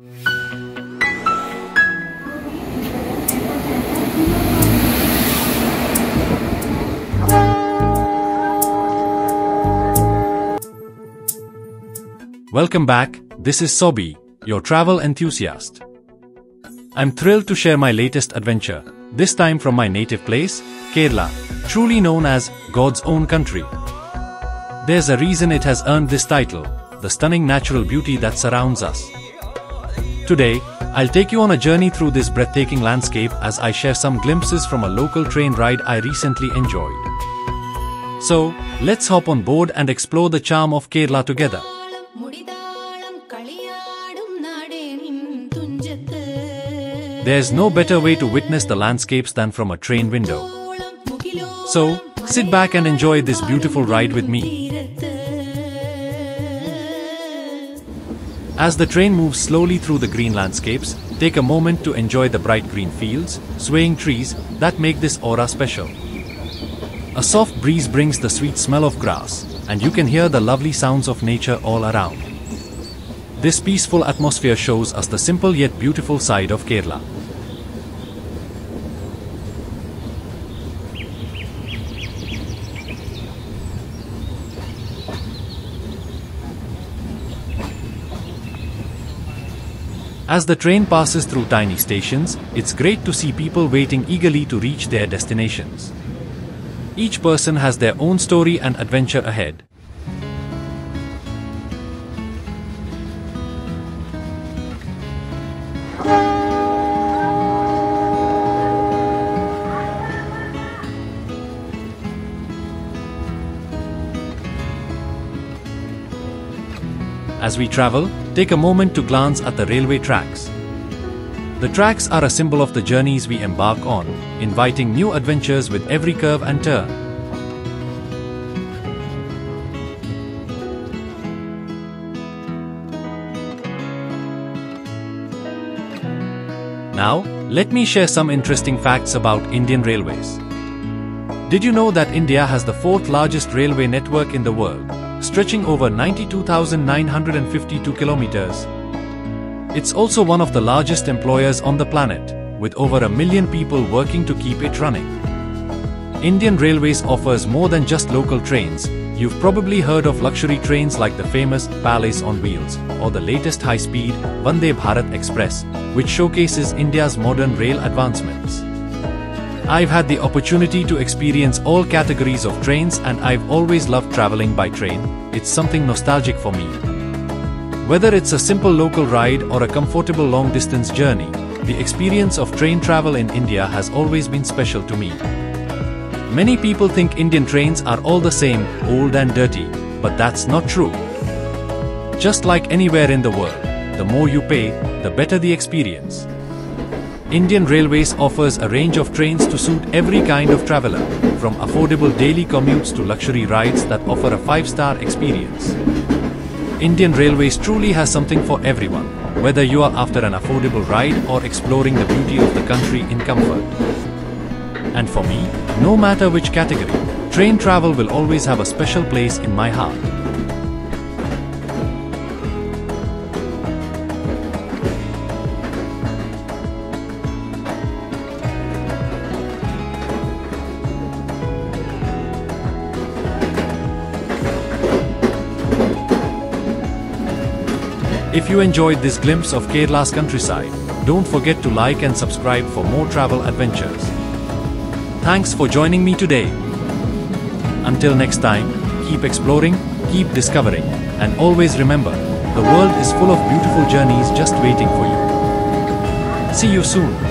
Welcome back, this is Soby, your travel enthusiast. I'm thrilled to share my latest adventure, this time from my native place, Kerala, truly known as God's own country. There's a reason it has earned this title, the stunning natural beauty that surrounds us. Today, I'll take you on a journey through this breathtaking landscape as I share some glimpses from a local train ride I recently enjoyed. So, let's hop on board and explore the charm of Kerala together. There's no better way to witness the landscapes than from a train window. So, sit back and enjoy this beautiful ride with me. As the train moves slowly through the green landscapes, take a moment to enjoy the bright green fields, swaying trees that make this aura special. A soft breeze brings the sweet smell of grass, and you can hear the lovely sounds of nature all around. This peaceful atmosphere shows us the simple yet beautiful side of Kerala. As the train passes through tiny stations, it's great to see people waiting eagerly to reach their destinations. Each person has their own story and adventure ahead. As we travel, take a moment to glance at the railway tracks. The tracks are a symbol of the journeys we embark on, inviting new adventures with every curve and turn. Now, let me share some interesting facts about Indian Railways. Did you know that India has the fourth largest railway network in the world, stretching over 92,952 kilometers? It's also one of the largest employers on the planet, with over a million people working to keep it running. Indian Railways offers more than just local trains. You've probably heard of luxury trains like the famous Palace on Wheels or the latest high-speed Vande Bharat Express, which showcases India's modern rail advancements. I've had the opportunity to experience all categories of trains and I've always loved traveling by train. It's something nostalgic for me. Whether it's a simple local ride or a comfortable long distance journey, the experience of train travel in India has always been special to me. Many people think Indian trains are all the same, old and dirty, but that's not true. Just like anywhere in the world, the more you pay, the better the experience. Indian Railways offers a range of trains to suit every kind of traveler, from affordable daily commutes to luxury rides that offer a five-star experience. Indian Railways truly has something for everyone, whether you are after an affordable ride or exploring the beauty of the country in comfort. And for me, no matter which category, train travel will always have a special place in my heart. If you enjoyed this glimpse of Kerala's countryside, don't forget to like and subscribe for more travel adventures. Thanks for joining me today. Until next time, keep exploring, keep discovering, and always remember the world is full of beautiful journeys just waiting for you. See you soon.